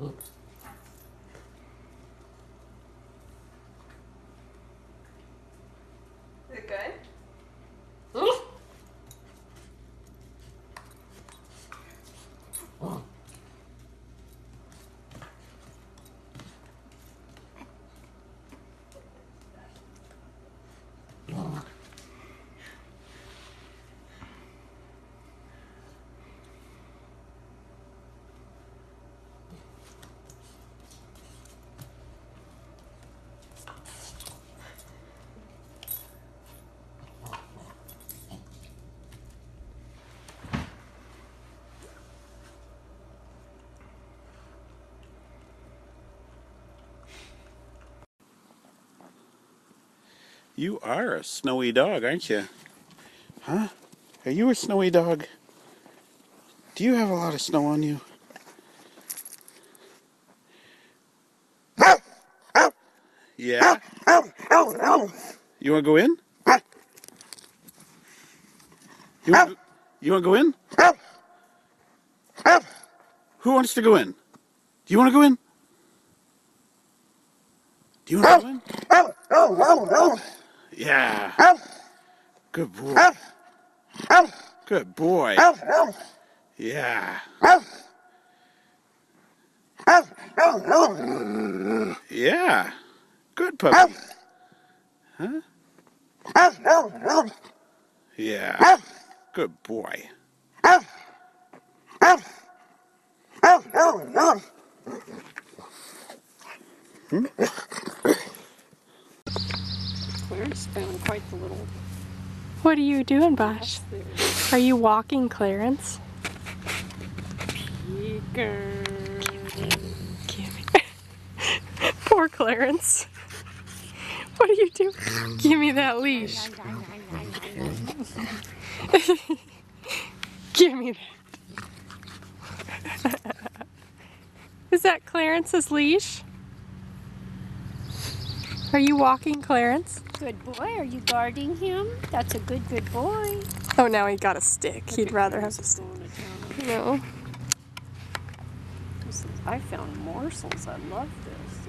Is You are a snowy dog, aren't you? Huh? Are you a snowy dog? Do you have a lot of snow on you? Yeah? You want to go in? You want, you want to go in? Who wants to go in? Do you want to go in? Do you want to go in? Yeah. Good boy. Good boy. Yeah. Yeah. Good puppy. Huh? Yeah. Good boy. Clarence found quite the little What are you doing, Bosh? Are you walking Clarence? Poor Clarence. What are you doing? Give me that leash. Give me that. Is that Clarence's leash? Are you walking Clarence? Good boy. Are you guarding him? That's a good, good boy. Oh, now he got a stick. He'd rather have a stick. No. Is- I found morsels. I love this.